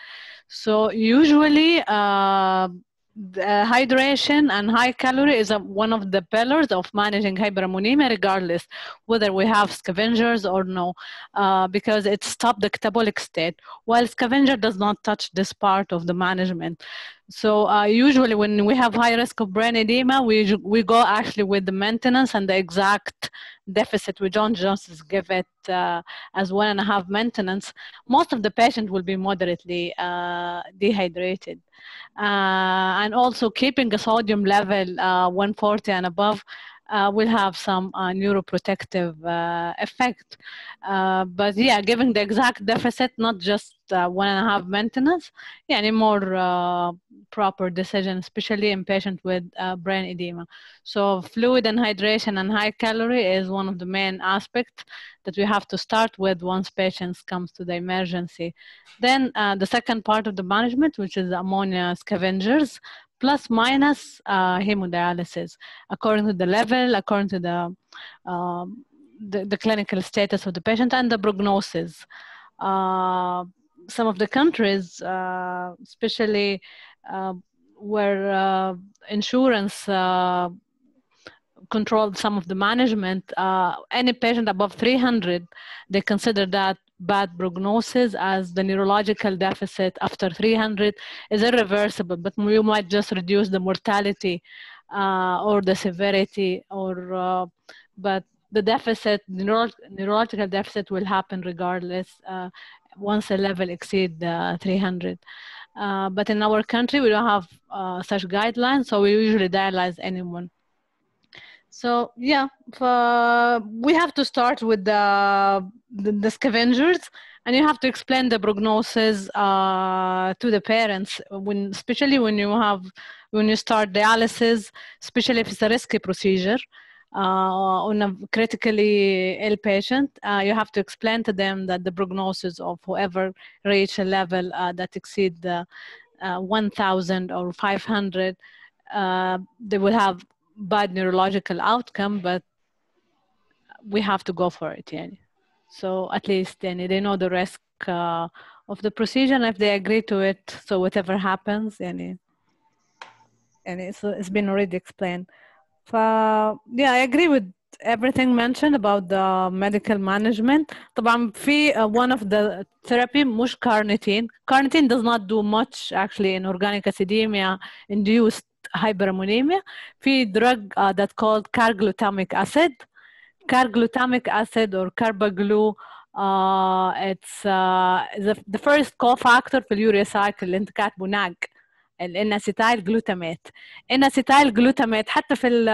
So usually uh, hydration and high calorie is a, one of the pillars of managing hyperammonemia regardless whether we have scavengers or no uh, because it stops the catabolic state while scavenger does not touch this part of the management so uh, usually when we have high risk of brain edema, we, we go actually with the maintenance and the exact deficit. We don't just give it uh, as one and a half maintenance. Most of the patient will be moderately uh, dehydrated. Uh, and also keeping a sodium level uh, 140 and above uh, will have some uh, neuroprotective uh, effect. Uh, but yeah, giving the exact deficit, not just uh, one and a half maintenance, yeah, any more proper decision, especially in patients with brain edema. So fluid and hydration and high calorie is one of the main aspects that we have to start with once patients comes to the emergency. Then the second part of the management, which is ammonia scavengers, plus minus uh, hemodialysis according to the level, according to the, um, the, the, clinical status of the patient and the prognosis. uh, some of the countries, uh, especially uh, where uh, insurance controlled some of the management, any patient above 300, they consider that bad prognosis as the neurological deficit after 300 is irreversible, but you might just reduce the mortality uh, or the severity or, uh, but the deficit, the neuro neurological deficit will happen regardless uh, once the level exceed uh, 300. Uh, but in our country, we don't have uh, such guidelines, so we usually dialyze anyone. So yeah, uh, we have to start with the, the, the scavengers, and you have to explain the prognosis uh, to the parents when, especially when you have when you start dialysis, especially if it's a risky procedure. Uh, on a critically ill patient, uh, you have to explain to them that the prognosis of whoever reach a level uh, that exceed the 1,000 or 500, they will have bad neurological outcome, but we have to go for it. Yani. So at least yani, they know the risk uh, of the procedure, and if they agree to it, so whatever happens, yani, and it's, it's been already explained. Uh, yeah, I agree with everything mentioned about the medical management. طبعا في uh, one of the therapy مش carnitine. Carnitine does not do much actually in organic acidemia induced hyperammonemia. في drug uh, that called carglutamic acid. Carglutamic acid or carbaglu uh, it's uh, the, the first cofactor في اليوريا cycle اللي انت كاتبه ناج الاناسيتايل جلوتامات اناسيتايل جلوتامات حتى في ال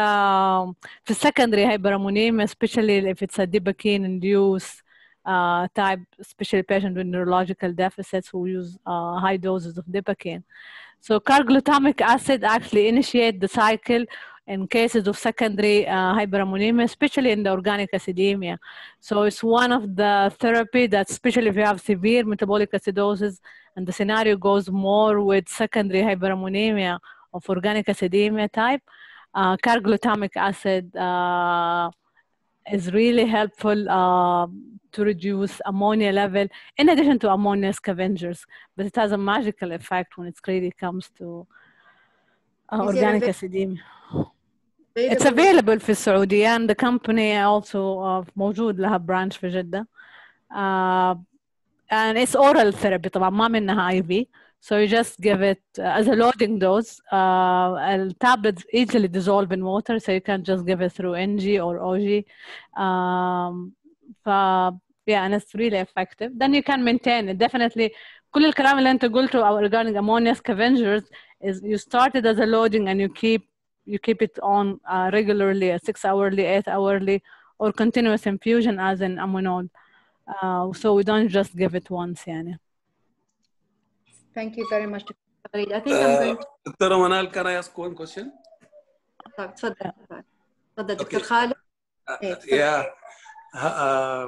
في السكندري هايبرامونيميا especially if it's a dibakine induced uh, type especially patients with neurological deficits who use uh, high doses of dibakine so carglutamic acid actually initiate the cycle in cases of secondary uh, hyperammonemia, especially in the organic acidemia. So it's one of the therapy that, especially if you have severe metabolic acidosis, and the scenario goes more with secondary hyperammonemia of organic acidemia type, uh, carglutamic acid uh, is really helpful uh, to reduce ammonia level in addition to ammonia scavengers, but it has a magical effect when it really comes to uh, organic acidemia. It's available في السعودية and the company also uh, موجود لها branch في جدة uh, and it's oral therapy طبعا ما منها IV so you just give it uh, as a loading dose uh, tablets easily dissolve in water so you can just give it through NG or OG um, ف yeah and it's really effective. Then you can maintain it. Definitely regarding ammonia scavengers is you started as a loading and you keep you keep it on uh, regularly uh, six hourly eight hourly or continuous infusion as an Ammonul. Uh, so we don't just give it once يعني. Thank you very much. I think I'm uh, going to. Doctor Manal, can I ask one question? Okay. Okay. تفضل yeah. uh,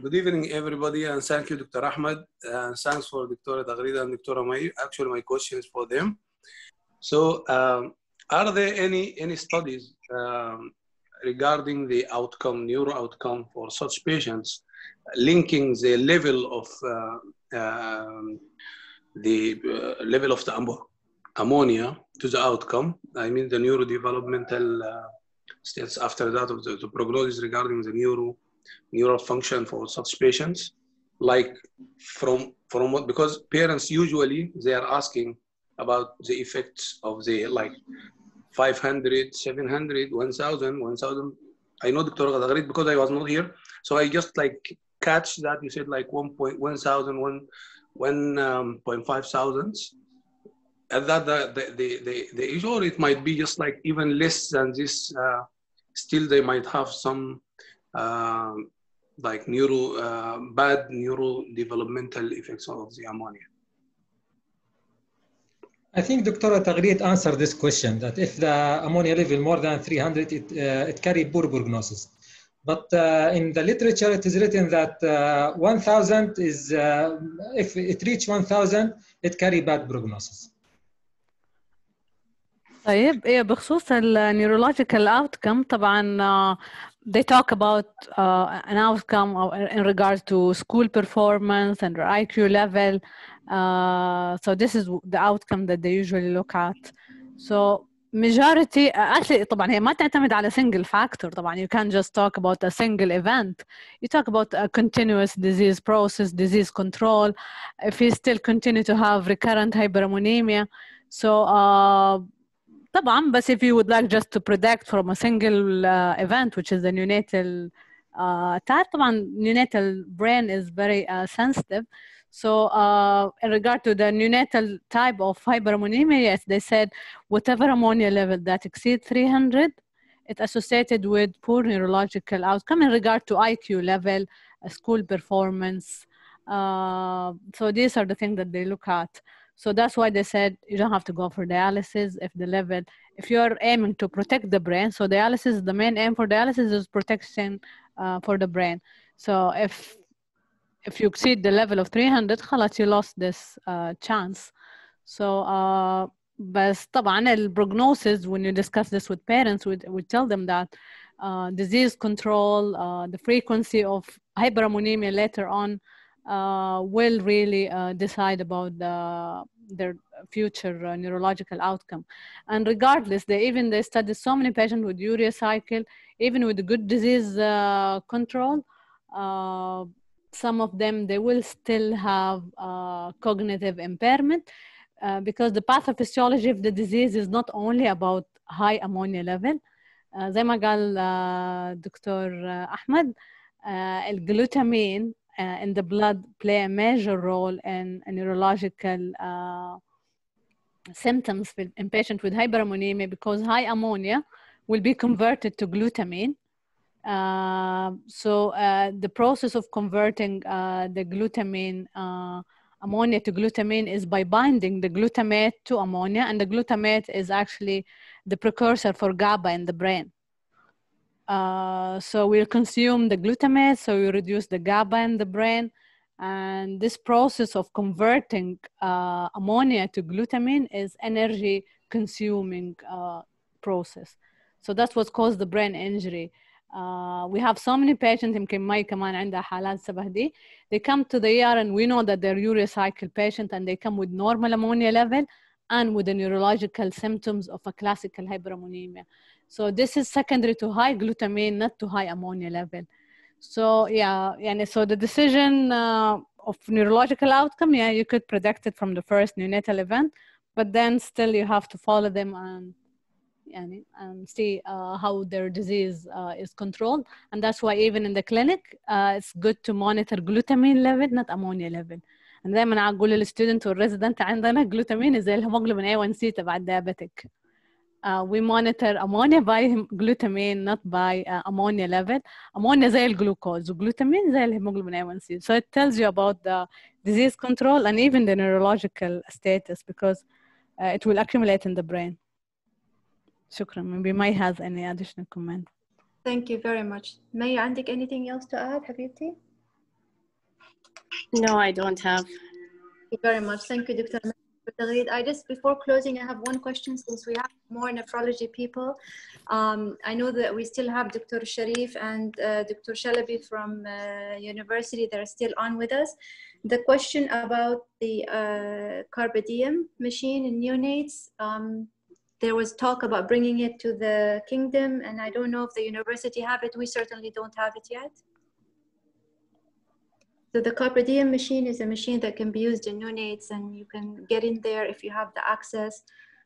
good evening, everybody, and thank you, Dr. Ahmed. And thanks for Dr. Dagrida and Dr. May. Actually, my question is for them. So, um, are there any any studies um, regarding the outcome, neuro outcome for such patients, linking the level of uh, um, the uh, level of the ammonia to the outcome? I mean, the neurodevelopmental uh, states after that of the, the prognosis regarding the neuro neural function for such patients, like from from what because parents usually they are asking about the effects of the like 500, 700, 1000, 1000. I know Dr. Ghadagrid because I was not here. So I just like catch that you said like 1.1 thousand, 1, 1.5 thousands. And that the, the, the, the, the it might be just like even less than this, uh, still they might have some uh, like neuro, uh, bad neurodevelopmental effects of the ammonia. I think Dr. Tagrit answered this question that if the ammonia level more than 300, it, uh, it carry poor prognosis. But uh, in the literature, it is written that uh, 1,000 is, if it reach 1,000, it carry bad prognosis. طيب إيه بخصوص النيورولوجيكال اوتكم طبعا they talk about uh, an outcome of, in regards to school performance and their IQ level. Uh, so this is the outcome that they usually look at. So majority actually طبعا هي ما تعتمد على single factor طبعا you can't just talk about a single event you talk about a continuous disease process disease control if you still continue to have recurrent hyperammonemia so uh, طبعا بس if you would like just to predict from a single uh, event which is the neonatal uh, type طبعا neonatal brain is very uh, sensitive so uh, in regard to the neonatal type of hyperammonemia, yes, they said whatever ammonia level that exceeds 300, it's associated with poor neurological outcome in regard to IQ level, uh, school performance. Uh, so these are the things that they look at. So that's why they said you don't have to go for dialysis if the level, if you're aiming to protect the brain. So dialysis, the main aim for dialysis is protection uh, for the brain. So if if you exceed the level of 300 خلاص you lost this uh, chance so uh, بس طبعا ال prognosis when you discuss this with parents we, we tell them that uh, disease control uh, the frequency of hyperammonemia later on uh, will really uh, decide about the, their future uh, neurological outcome and regardless they even they studied so many patients with urea cycle even with good disease uh, control uh, some of them they will still have uh, cognitive impairment uh, because the pathophysiology of the disease is not only about high ammonia level uh, زي ما قال دكتور أحمد الجلوتامين in the blood play a major role in neurological symptoms in patients with hyperammonemia because high ammonia will be converted to glutamine uh, so uh, the process of converting uh, the glutamine ammonia to glutamine is by binding the glutamate to ammonia, and the glutamate is actually the precursor for GABA in the brain. Uh, so we'll consume the glutamate, so we reduce the GABA in the brain. And this process of converting uh, ammonia to glutamine is energy consuming uh, process. So that's what caused the brain injury. Uh, we have so many patients يمكن ماي كمان عندها حالات شبه دي they come to the ER and we know that they're urea cycle patient and they come with normal ammonia level and with the neurological symptoms of a classical hyperammonemia so this is secondary to high glutamine not to high ammonia level so yeah and so the decision uh, of neurological outcome yeah you could predict it from the first neonatal event but then still you have to follow them and and, and see uh, how their disease uh, is controlled. And that's why even in the clinic, uh, it's good to monitor glutamine level, not ammonia level. And دايما اقول للستودنت والريزيدنت عندنا glutamine زي الهيموجلوبين A1C تبع الديابيتك. Uh, we monitor ammonia by glutamine, not by uh, ammonia level. Ammonia زي الجلوكوز وglutamine زي الهيموجلوبين A1C. So it tells you about the disease control and even the neurological status because uh, it will accumulate in the brain. شكرا maybe May has any additional comment thank you very much May عندك anything else to add حبيبتي no I don't have thank you very much thank you Dr. I just before closing I have one question since we have more nephrology people um, I know that we still have Dr. Sharif and uh, Dr. Shalabi from uh, university that are still on with us the question about the uh, machine in neonates um, there was talk about bringing it to the kingdom and I don't know if the university have it. We certainly don't have it yet. So the Carpe machine is a machine that can be used in neonates and you can get in there if you have the access.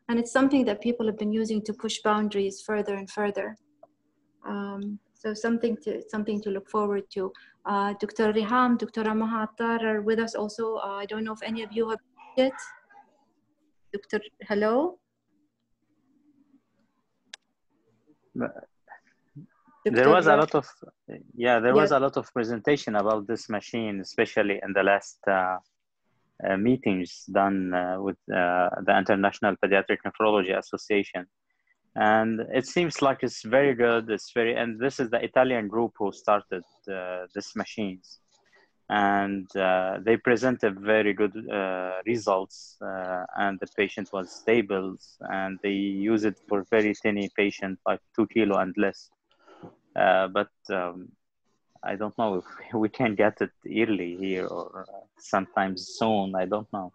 And it's something that people have been using to push boundaries further and further. Um, so something to something to look forward to. Uh, Dr. Riham, Dr. Maha are with us also. Uh, I don't know if any of you have it. Dr. Hello? There was a lot of yeah there was a lot of presentation about this machine especially in the last uh, uh, meetings done uh, with uh, the international pediatric nephrology association. And it seems like it's very good it's very and this is the italian group who started uh, this machines. And uh, they presented very good uh, results uh, and the patient was stable and they use it for very tiny patient like two kilo and less uh, but um, I don't know if we can get it early here or uh, sometimes soon. I don't know.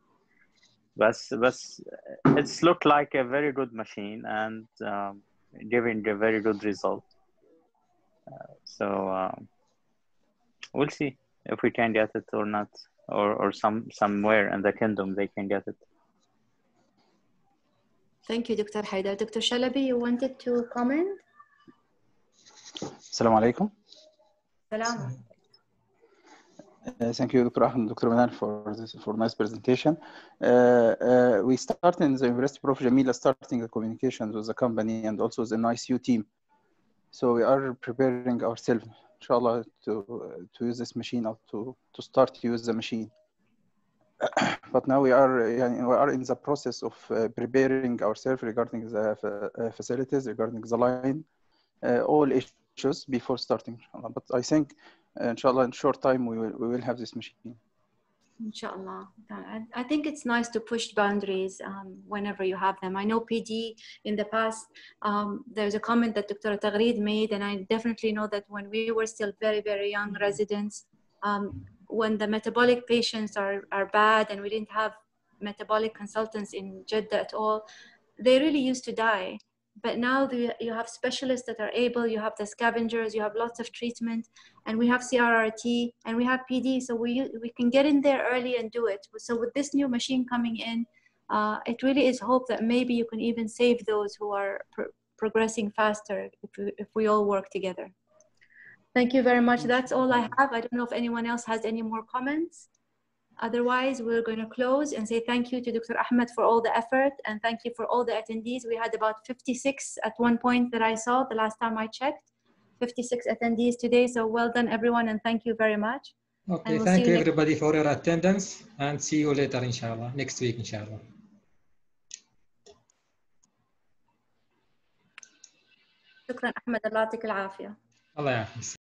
But, but it's looked like a very good machine and um, giving a very good result. Uh, so um, we'll see if we can get it or not, or, or some somewhere in the kingdom they can get it. Thank you, Dr. Haidar. Dr. Shalabi, you wanted to comment? السلام عليكم السلام Uh, thank you, Dr. Ahmad, Dr. Mena, for this for nice presentation. Uh, uh, we started in the University Prof. Jamila starting the communications with the company and also the NICU team. So we are preparing ourselves, inshallah, to uh, to use this machine or to to start to use the machine. but now we are we are in the process of uh, preparing ourselves regarding the uh, facilities, regarding the line, all issues before starting. Inshallah. But I think, uh, inshallah, in short time we will we will have this machine. Inshallah. I, I think it's nice to push boundaries um, whenever you have them. I know PD in the past, um, there's a comment that Dr. Tagreed made, and I definitely know that when we were still very, very young residents, um, when the metabolic patients are, are bad and we didn't have metabolic consultants in Jeddah at all, they really used to die. But now the, you have specialists that are able, you have the scavengers, you have lots of treatment, and we have CRRT and we have PD, so we, we can get in there early and do it. So with this new machine coming in, uh, it really is hope that maybe you can even save those who are pro- progressing faster if we, if we all work together. Thank you very much. That's all I have. I don't know if anyone else has any more comments. Otherwise, we're going to close and say thank you to Dr. Ahmad for all the effort and thank you for all the attendees. We had about 56 at one point that I saw the last time I checked, 56 attendees today. So well done everyone and thank you very much. Okay, we'll thank you everybody for your attendance and see you later inshallah, next week inshallah. شكرا احمد الله يعطيك العافيه الله يعافيك